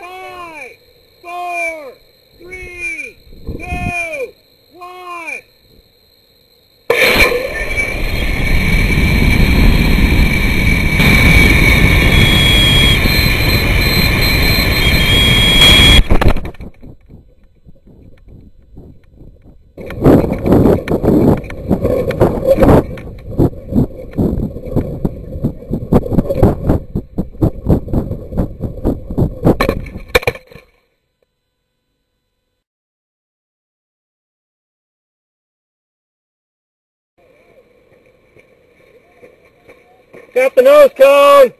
Bye. Got the nose cone.